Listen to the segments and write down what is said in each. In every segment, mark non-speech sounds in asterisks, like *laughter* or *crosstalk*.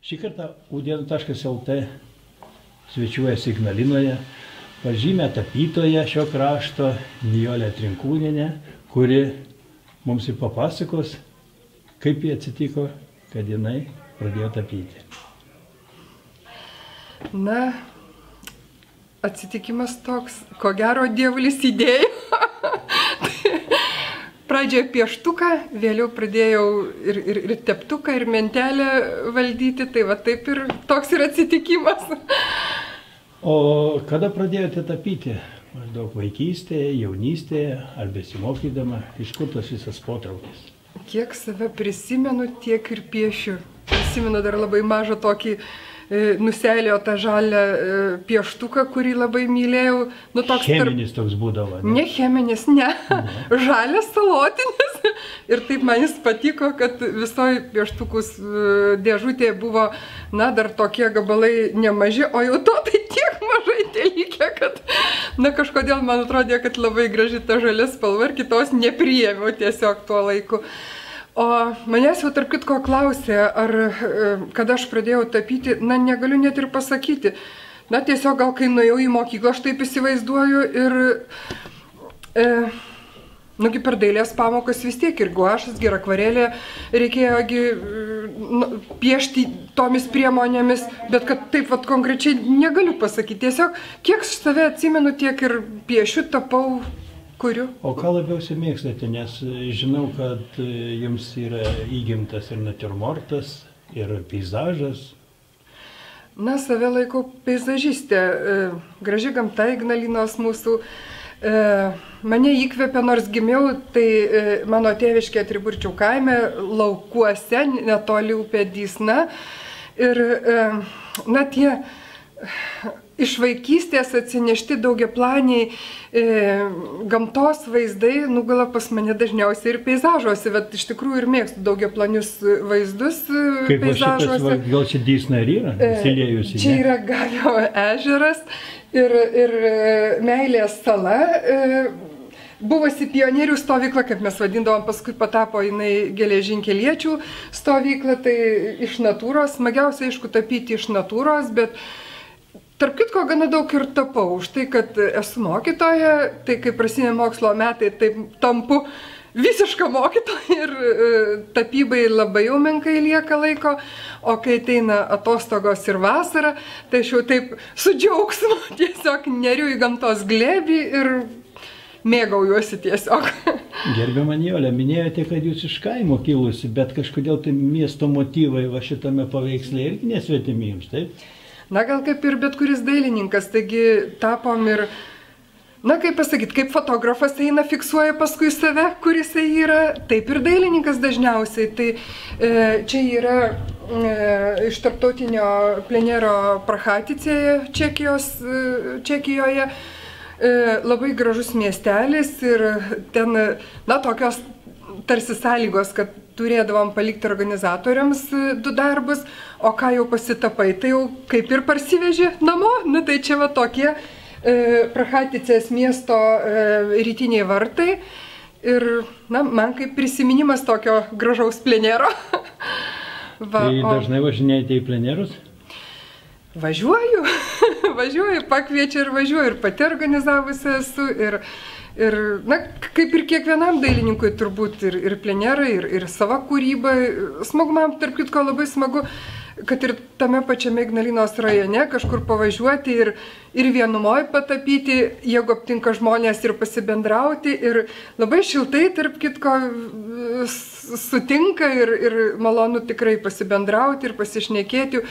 Šį kartą udien.lt svečiuojasi Ignalinoje pažymę tapytoją šio krašto Nijolę Trinkūninę, kuri mums ir papasakos, kaip jie atsitiko, kad jinai pradėjo tapyti. Na, atsitikimas toks, ko gero dievulis įdėjo. Pradžioje pieštuką, vėliau pradėjau ir, ir, ir teptuką, ir mentelę valdyti, tai va taip ir toks ir atsitikimas. O kada pradėjote tapyti? Maždaug vaikystėje, jaunystėje ar besimokydama, iš kur tas visas potraukis? Kiek save prisimenu, tiek ir piešiu. Prisimenu dar labai mažą tokį e, nuselio tą žalę e, pieštuką, kurį labai mylėjau. Nu, toks Cheminis toks būdavo. Ne cheminis, ne. *laughs* Žalias salotinis. *laughs* Ir taip man jis patiko, kad visoji pieštukus e, dėžutėje buvo, na, dar tokie gabalai nemaži, o jau to tai tiek mažai telikė, kad, na, kažkodėl man atrodė, kad labai graži ta žalia spalva ir kitos nepriėmiau tiesiog tuo laiku. O manęs jau tarp kitko klausė, ar e, kada aš pradėjau tapyti, na negaliu net ir pasakyti. Na tiesiog gal kai nuėjau į mokyklą, aš taip įsivaizduoju ir... E, Nugi per dailės pamokas vis tiek ir guašas, gera akvarelė, reikėjogi nu, piešti tomis priemonėmis, bet kad taip vat konkrečiai negaliu pasakyti. Tiesiog kiek save atsimenu, tiek ir piešiu, tapau, kuriu. O ką labiausiai mėgstate, nes žinau, kad e, jums yra įgimtas ir natiurmortas, ir peizažas. Na, save laikau peizažistė, e, graži gamta Ignalinos mūsų. E, mane įkvėpė, nors gimiau, tai e, mano tėviškė Triburčių kaime, laukuose, netoli upė Dysna. Ir, e, na, tie iš vaikystės atsinešti daugiaplaniai e, gamtos vaizdai nugula pas mane dažniausiai ir peizažuose, bet iš tikrųjų ir mėgstu daugiaplanius vaizdus e, Kaip va šitas, peizažuose. va, gal čia ir yra, E, įsiliejusi. Čia yra Galio ežeras ir, ir e, Meilės sala. e, Buvusi pionierių stovykla, kaip mes vadindavom, paskui patapo jinai geležinkeliečių stovykla, tai iš natūros, smagiausia aišku tapyti iš natūros, bet tarp kitko gana daug ir tapau. Už tai, kad esu mokytoja, tai kai prasidėjo mokslo metai, tai tampu visiška mokytoja ir e, tapybai labai jau menkai lieka laiko, o kai ateina atostogos ir vasara, tai aš jau taip su džiaugsmu *laughs* tiesiog neriu į gamtos glėbį ir mėgaujuosi tiesiog. *laughs* Gerbiamą Nijolę, minėjote, kad jūs iš kaimo kilusi, bet kažkodėl tai miesto motyvai va šitame paveiksle irgi nesvetimi jums, taip? Na gal kaip ir bet kuris dailininkas, taigi tapom ir, na kaip pasakyti, kaip fotografas eina, fiksuoja paskui save, kuris yra, taip ir dailininkas dažniausiai. Tai e, čia yra e, iš tarptautinio plenero Prahaticėje, Čekijos, e, Čekijoje. E, labai gražus miestelis ir ten, na, tokios tarsi sąlygos, kad turėdavom palikti organizatoriams e, du darbus, o ką jau pasitapai, tai jau kaip ir parsiveži namo, na tai čia va tokie e, Prahaticės miesto e, rytiniai vartai ir, na, man kaip prisiminimas tokio gražaus plenero. *laughs* va, Tai o- dažnai važinėjate į plenerus? Važiuoju, *laughs* važiuoju, pakviečia ir važiuoju, ir pati organizavusi esu, ir, ir na, kaip ir kiekvienam dailininkui turbūt, ir, ir plenerai, ir, ir sava kūryba. Smagu man, tarp kitko, labai smagu, kad ir tame pačiame Ignalinos rajone kažkur pavažiuoti ir, ir vienumoje patapyti, jeigu aptinka žmonės ir pasibendrauti. Ir labai šiltai, tarp kitko, sutinka ir, ir malonu tikrai pasibendrauti ir pasišnekėti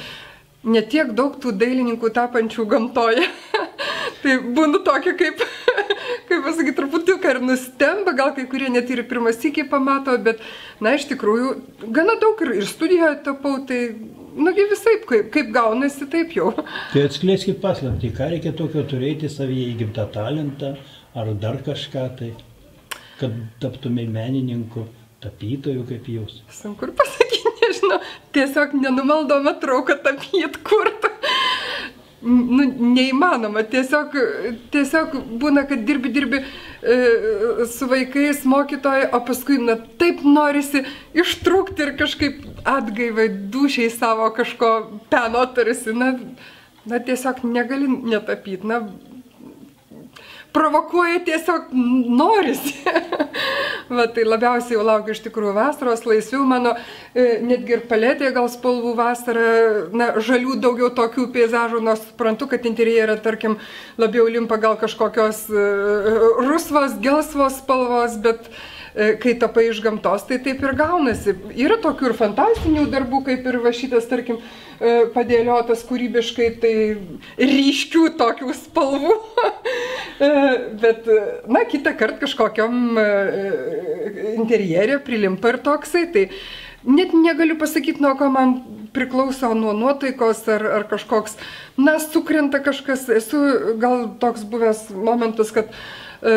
netiek daug tų dailininkų tapančių gamtoje. *laughs* tai būnu tokia kaip, *laughs* kaip pasakyti, truputį ir nustemba, gal kai kurie net ir pirmas iki pamato, bet, na, iš tikrųjų, gana daug ir, ir studijoje tapau, tai, nugi visai, kaip, kaip gaunasi, taip jau. *laughs* Tai atskleiskit paslapti, ką reikia tokio turėti savyje įgimtą talentą ar dar kažką tai, kad taptumai menininku, tapytoju kaip jūs. Sunku ir pasakyti, *laughs* nežinau, tiesiog nenumaldoma trauka tapyti kurtų. Nu, neįmanoma, tiesiog, tiesiog būna, kad dirbi, dirbi e, su vaikais, mokytojai, o paskui, na, taip norisi ištrūkti ir kažkaip atgaivai, dušiai savo kažko peno tarsi, na, na tiesiog negali netapyti, na, provokuoja tiesiog norisi. *laughs* Va, tai labiausiai jau laukiu iš tikrųjų vasaros, laisvių mano, e, netgi ir paletė gal spalvų vasarą, na, žalių daugiau tokių peizažų, nors suprantu, kad interjerą, tarkim, labiau limpa gal kažkokios e, rusvos, gelsvos spalvos, bet e, kai tapai iš gamtos, tai taip ir gaunasi. Yra tokių ir fantastinių darbų, kaip ir va šitas, tarkim, e, padėliotas kūrybiškai, tai ryškių tokių spalvų. *laughs* E, Bet, na, kitą kartą kažkokiam e, interjerė prilimpa ir toksai, tai net negaliu pasakyti, nuo ko man priklauso, nuo nuotaikos ar, ar kažkoks, na, sukrenta kažkas, esu gal toks buvęs momentas, kad e,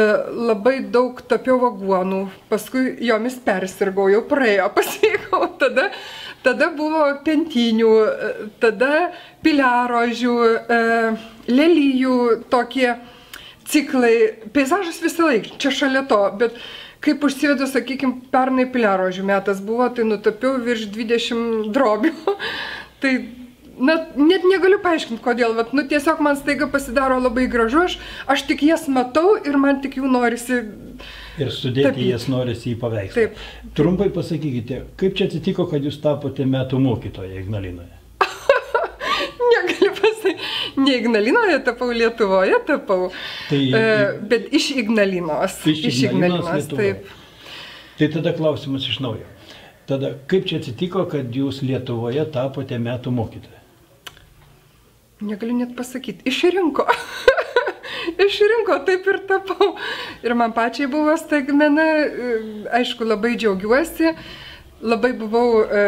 labai daug tapiau vagonų, paskui jomis persirgau, jau praėjo, *laughs* pasveikau, tada, tada buvo pentinių, e, tada piliarožių, e, lelyjų tokie ciklai, peizažas visą laiką, čia šalia to, bet kaip užsivedu, sakykime, pernai piliarožių metas buvo, tai nutapiau virš 20 drobių. *laughs* tai na, net negaliu paaiškinti, kodėl, bet, nu, tiesiog man staiga pasidaro labai gražu, aš, aš tik jas matau ir man tik jų norisi. Ir sudėti Tapyti. jas norisi į paveikslą. Taip. Trumpai pasakykite, kaip čia atsitiko, kad jūs tapote metų mokytoja Ignalinoje? Ne Ignalinoje tapau, Lietuvoje tapau, Tai- e, bet iš Ignalinos. Iš Ignalinos Lietuvoje. taip. Tai tada klausimas iš naujo. Tada kaip čia atsitiko, kad jūs Lietuvoje tapote metų mokytoja? Negaliu net pasakyti, išrinko. *laughs* išrinko, taip ir tapau. Ir man pačiai buvo staigmena, aišku, labai džiaugiuosi, labai buvau e,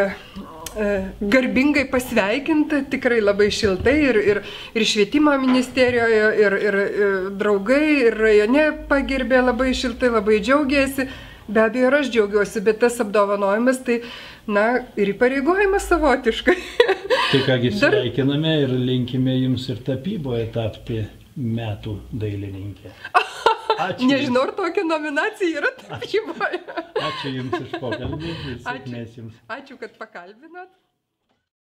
garbingai pasveikinta, tikrai labai šiltai ir, ir, ir švietimo ministerijoje, ir, ir, ir draugai, ir rajone pagirbė labai šiltai, labai džiaugiasi. Be abejo, ir aš džiaugiuosi, bet tas apdovanojimas, tai, na, ir įpareigojimas savotiškai. *laughs* Tai kągi sveikiname ir linkime jums ir tapyboje tapti metų dailininkė. *laughs* Ačiū. Nežinau, ar tokia nominacija yra tapyboje. Ačiū Jums už pokalbį Ačiū. Jums. Ačiū, kad pakalbinot.